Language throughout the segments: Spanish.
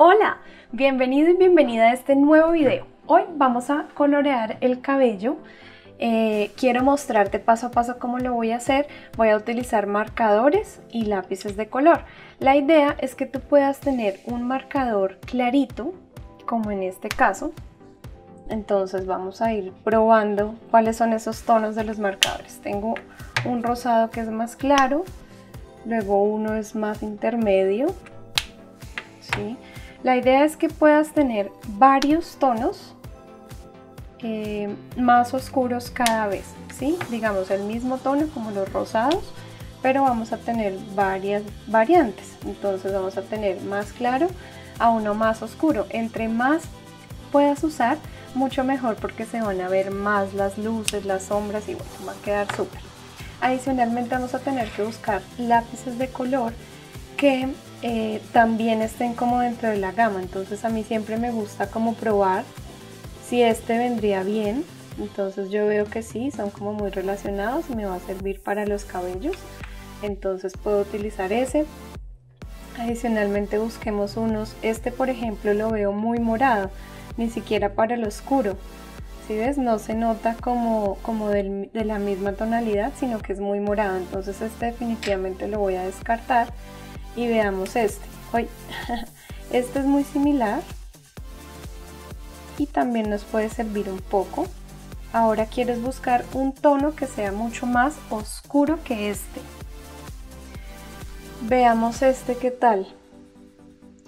Hola, bienvenido y bienvenida a este nuevo video. Hoy vamos a colorear el cabello. Eh, quiero mostrarte paso a paso cómo lo voy a hacer. Voy a utilizar marcadores y lápices de color. La idea es que tú puedas tener un marcador clarito, como en este caso. Entonces vamos a ir probando cuáles son esos tonos de los marcadores. Tengo un rosado que es más claro, luego uno es más intermedio, ¿sí? La idea es que puedas tener varios tonos eh, más oscuros cada vez, ¿sí? Digamos el mismo tono como los rosados, pero vamos a tener varias variantes. Entonces vamos a tener más claro a uno más oscuro. Entre más puedas usar, mucho mejor porque se van a ver más las luces, las sombras y bueno, va a quedar súper. Adicionalmente vamos a tener que buscar lápices de color que eh, también estén como dentro de la gama. Entonces a mí siempre me gusta como probar si este vendría bien. Entonces yo veo que sí, son como muy relacionados y me va a servir para los cabellos. Entonces puedo utilizar ese. Adicionalmente busquemos unos. Este por ejemplo lo veo muy morado, ni siquiera para el oscuro. Si ves, no se nota como, como de la misma tonalidad, sino que es muy morado. Entonces este definitivamente lo voy a descartar y veamos este. Este es muy similar y también nos puede servir un poco. Ahora quieres buscar un tono que sea mucho más oscuro que este. Veamos este qué tal.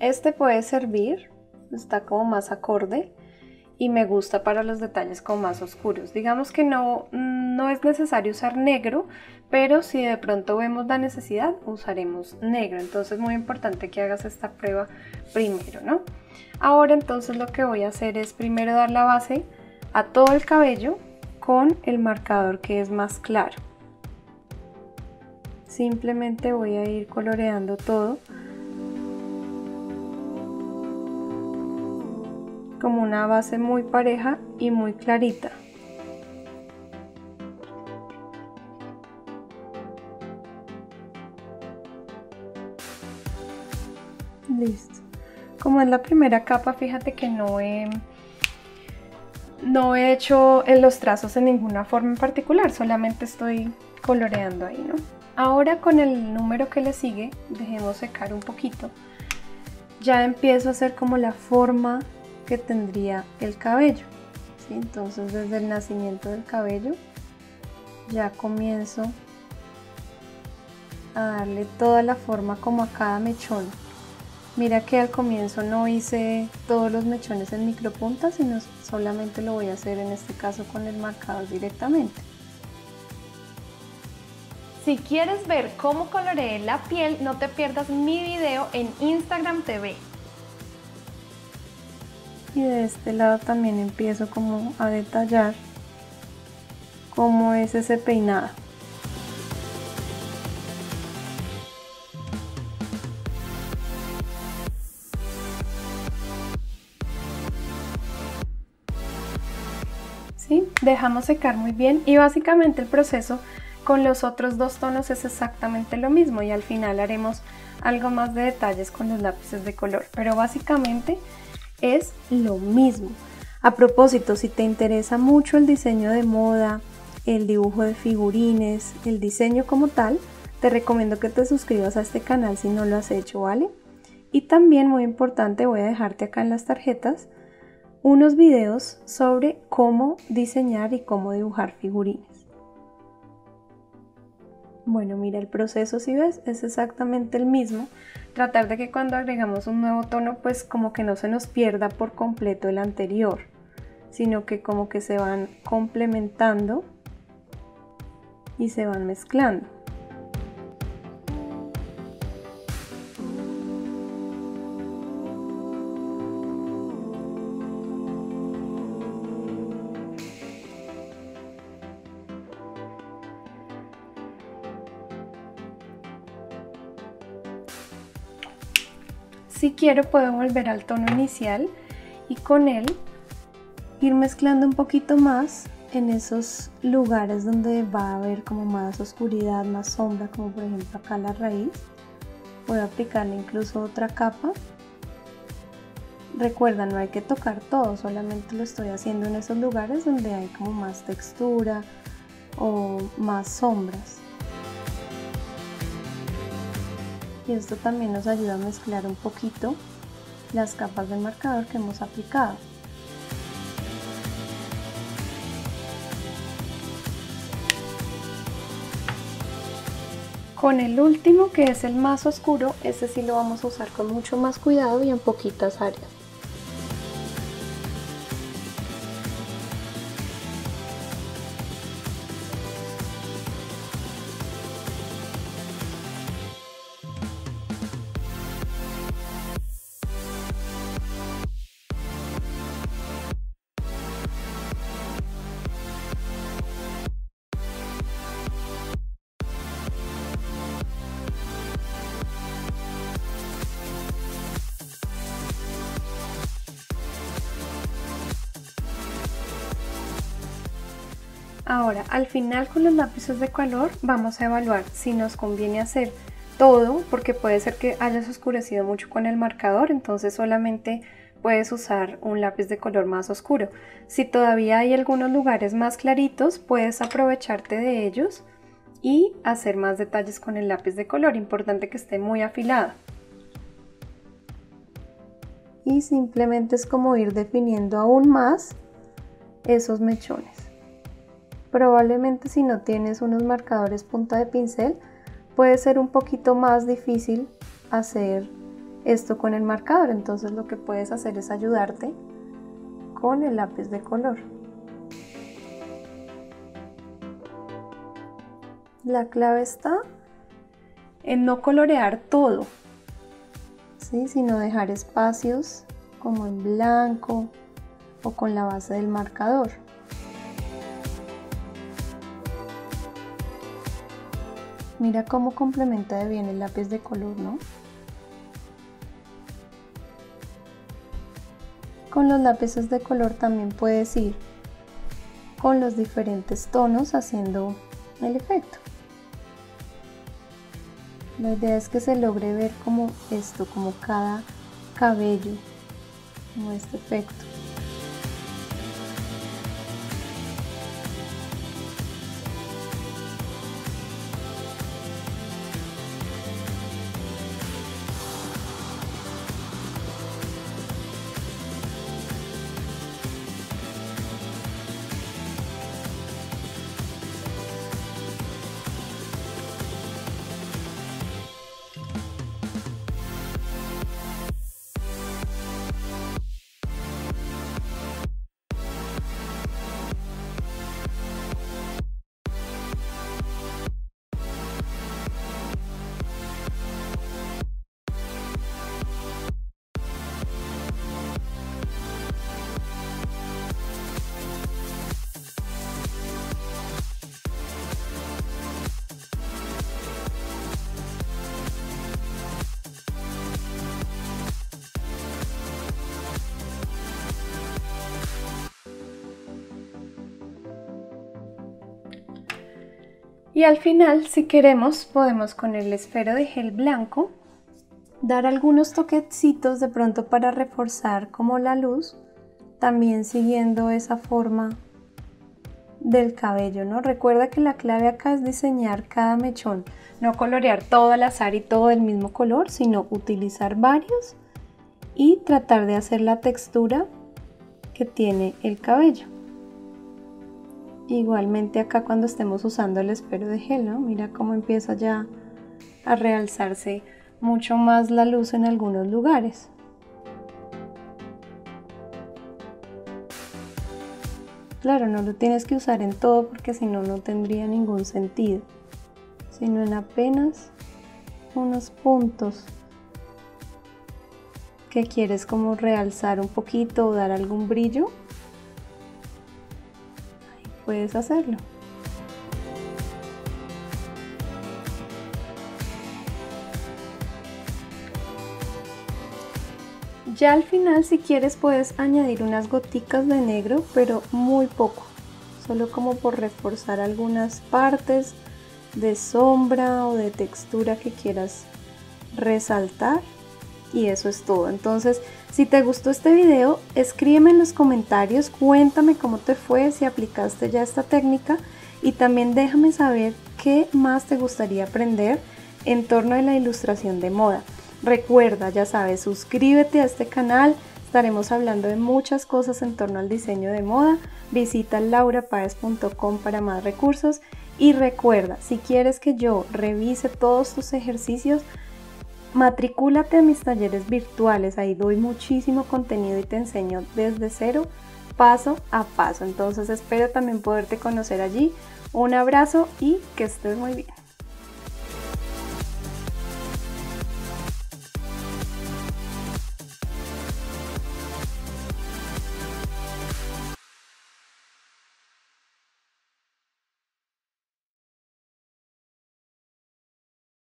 Este puede servir, está como más acorde y me gusta para los detalles como más oscuros. Digamos que no, no es necesario usar negro, pero si de pronto vemos la necesidad, usaremos negro. Entonces es muy importante que hagas esta prueba primero, ¿no? Ahora entonces lo que voy a hacer es primero dar la base a todo el cabello con el marcador que es más claro. Simplemente voy a ir coloreando todo como una base muy pareja y muy clarita. Listo. Como es la primera capa, fíjate que no he, no he hecho los trazos en ninguna forma en particular, solamente estoy coloreando ahí, ¿no? Ahora con el número que le sigue, dejemos secar un poquito. Ya empiezo a hacer como la forma que tendría el cabello. Entonces desde el nacimiento del cabello ya comienzo a darle toda la forma como a cada mechón. Mira que al comienzo no hice todos los mechones en micropunta, sino solamente lo voy a hacer en este caso con el marcador directamente. Si quieres ver cómo coloreé la piel, no te pierdas mi video en Instagram TV y de este lado también empiezo como a detallar cómo es ese peinado ¿Sí? dejamos secar muy bien y básicamente el proceso con los otros dos tonos es exactamente lo mismo y al final haremos algo más de detalles con los lápices de color pero básicamente es lo mismo. A propósito, si te interesa mucho el diseño de moda, el dibujo de figurines, el diseño como tal, te recomiendo que te suscribas a este canal si no lo has hecho, ¿vale? Y también muy importante, voy a dejarte acá en las tarjetas unos videos sobre cómo diseñar y cómo dibujar figurines. Bueno, mira el proceso, si ves, es exactamente el mismo. Tratar de que cuando agregamos un nuevo tono, pues como que no se nos pierda por completo el anterior, sino que como que se van complementando y se van mezclando. Si quiero puedo volver al tono inicial y con él ir mezclando un poquito más en esos lugares donde va a haber como más oscuridad, más sombra, como por ejemplo acá la raíz. A aplicarle incluso otra capa Recuerda, no hay que tocar todo, solamente lo estoy haciendo en esos lugares donde hay como más textura o más sombras. Y esto también nos ayuda a mezclar un poquito las capas del marcador que hemos aplicado. Con el último que es el más oscuro, ese sí lo vamos a usar con mucho más cuidado y en poquitas áreas. Ahora, al final con los lápices de color vamos a evaluar si nos conviene hacer todo, porque puede ser que hayas oscurecido mucho con el marcador, entonces solamente puedes usar un lápiz de color más oscuro. Si todavía hay algunos lugares más claritos, puedes aprovecharte de ellos y hacer más detalles con el lápiz de color. Importante que esté muy afilado. Y simplemente es como ir definiendo aún más esos mechones. Probablemente si no tienes unos marcadores punta de pincel, puede ser un poquito más difícil hacer esto con el marcador. Entonces lo que puedes hacer es ayudarte con el lápiz de color. La clave está en no colorear todo, ¿sí? sino dejar espacios como en blanco o con la base del marcador. Mira cómo complementa de bien el lápiz de color, ¿no? Con los lápices de color también puedes ir con los diferentes tonos haciendo el efecto. La idea es que se logre ver como esto, como cada cabello, como este efecto. Y al final, si queremos, podemos con el esfero de gel blanco dar algunos toquecitos de pronto para reforzar como la luz, también siguiendo esa forma del cabello, ¿no? Recuerda que la clave acá es diseñar cada mechón, no colorear todo al azar y todo del mismo color, sino utilizar varios y tratar de hacer la textura que tiene el cabello. Igualmente acá cuando estemos usando el esfero de gel, Mira cómo empieza ya a realzarse mucho más la luz en algunos lugares. Claro, no lo tienes que usar en todo porque si no, no tendría ningún sentido, sino en apenas unos puntos que quieres como realzar un poquito o dar algún brillo puedes hacerlo. Ya al final si quieres puedes añadir unas goticas de negro, pero muy poco, solo como por reforzar algunas partes de sombra o de textura que quieras resaltar y eso es todo. Entonces, si te gustó este video, escríbeme en los comentarios, cuéntame cómo te fue, si aplicaste ya esta técnica y también déjame saber qué más te gustaría aprender en torno a la ilustración de moda. Recuerda, ya sabes, suscríbete a este canal, estaremos hablando de muchas cosas en torno al diseño de moda. Visita laurapaez.com para más recursos y recuerda, si quieres que yo revise todos tus ejercicios, matricúlate a mis talleres virtuales, ahí doy muchísimo contenido y te enseño desde cero, paso a paso. Entonces espero también poderte conocer allí. Un abrazo y que estés muy bien.